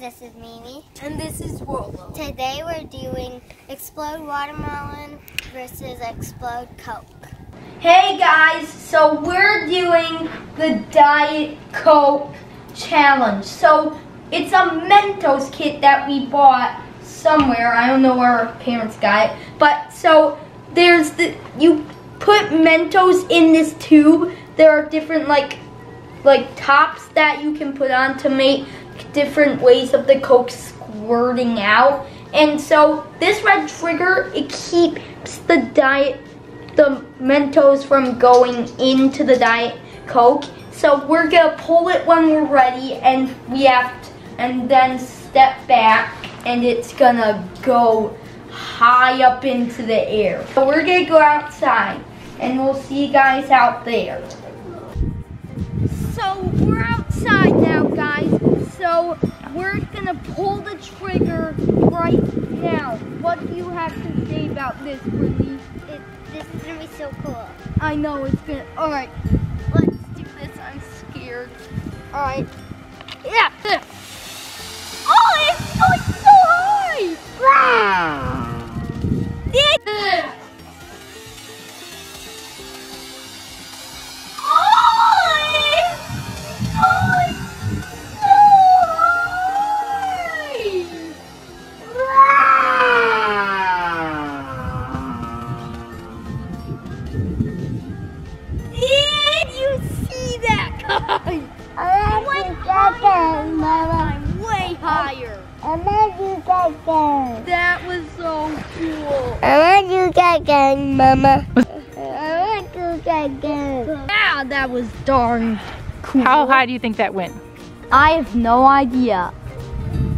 this is Mimi. And this is Wolo. Today we're doing Explode Watermelon versus Explode Coke. Hey guys, so we're doing the Diet Coke challenge. So it's a Mentos kit that we bought somewhere. I don't know where our parents got it. But so there's the, you put Mentos in this tube. There are different like, like tops that you can put on to make different ways of the Coke squirting out. And so this red trigger, it keeps the diet, the Mentos from going into the Diet Coke. So we're gonna pull it when we're ready and we have to, and then step back and it's gonna go high up into the air. So we're gonna go outside and we'll see you guys out there. Pull the trigger right now. What do you have to say about this, Brittany? It, this is gonna be so cool. I know it's gonna, all right, let's do this, I'm scared. All right, yeah. Oh, it's going so high! Yeah. Did you see that, guys? I want you get them, Mama. I'm way higher. I want you get them. That was so cool. I want you get them, Mama. I want you get them. Yeah, that was darn cool. How high do you think that went? I have no idea.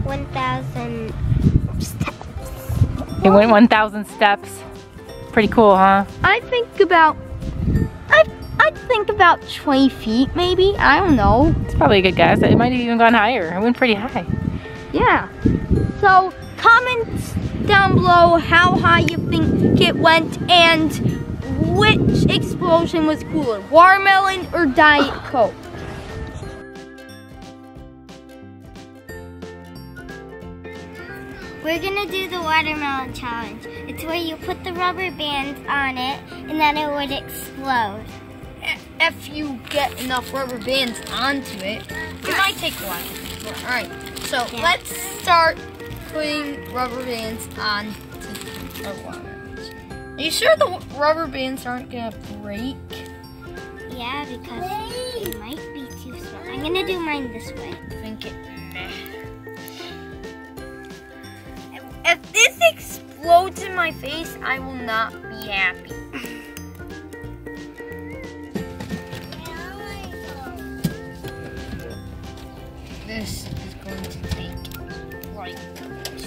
1,000 steps. It went 1,000 steps. Pretty cool, huh? I think about, I I think about 20 feet maybe. I don't know. It's probably a good guess. It might have even gone higher. It went pretty high. Yeah. So comment down below how high you think it went and which explosion was cooler, watermelon or Diet Coke. We're gonna do the watermelon challenge. It's where you put the rubber bands on it and then it would explode. If you get enough rubber bands onto it, it might take a while. All right, so Yeah. let's start putting rubber bands on to our watermelons. Are you sure the rubber bands aren't gonna break? Yeah, because it might be too small. I'm gonna do mine this way. I think it. If this explodes in my face, I will not be happy. This is going to take like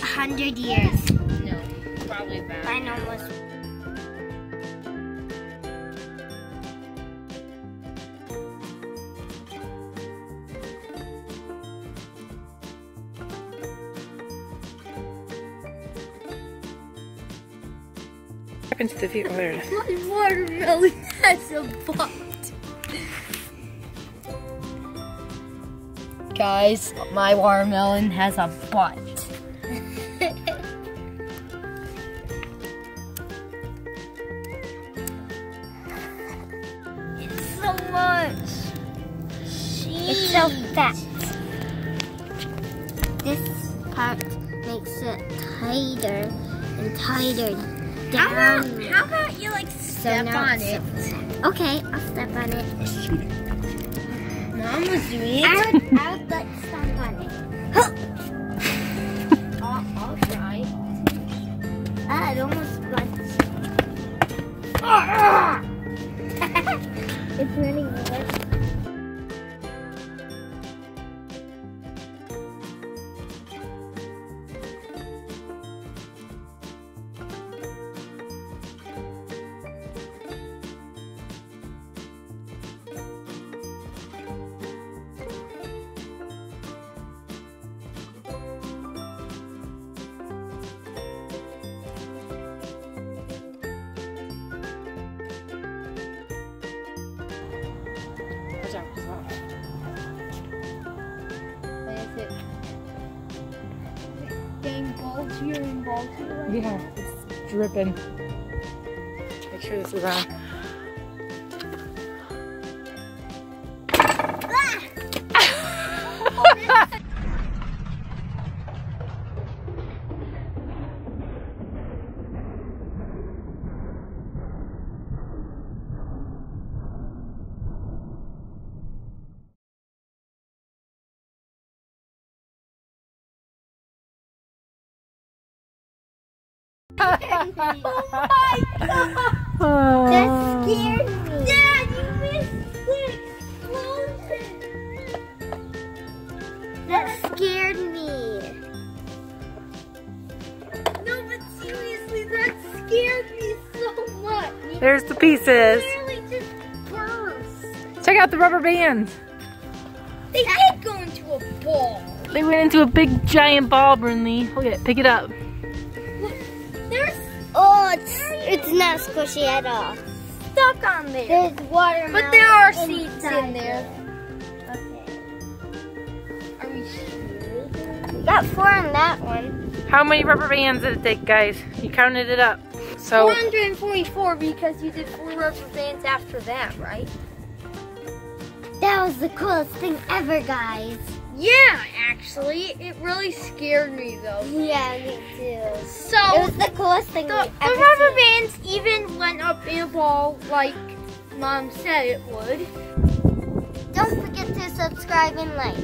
A hundred years. no, probably about. Mine almost. What happened to the is. My watermelon has a butt. Guys, my watermelon has a butt. it's so much. It's so fat. This part makes it tighter and tighter How about, how about you like So step now on it? Okay, I'll step on it. Mom was doing I it. would, I would like stomp on it. I'll, I'll try. Ah, it almost bunched. it's running ちゃんがさ先生 yeah it's dripping. Make sure this is on. That That scared me. Dad, you missed the explosion. That scared me. No, but seriously, that scared me so much. There's the pieces. literally just burst. Check out the rubber bands. They did go into a ball. They went into a big giant ball, Brinley. Look at it. Pick it up. It's it's not squishy at all. stuck on there. There's watermelon. But there are seeds in there. Okay. Are we sure? We got four on that one. How many rubber bands did it take, guys? You counted it up. So 444 because you did four rubber bands after that, right? That was the coolest thing ever, guys. Yeah, actually, it really scared me though. Yeah, me too. So It was the coolest thing the, the rubber seen. bands even went up in a ball like Mom said it would. Don't forget to subscribe and like.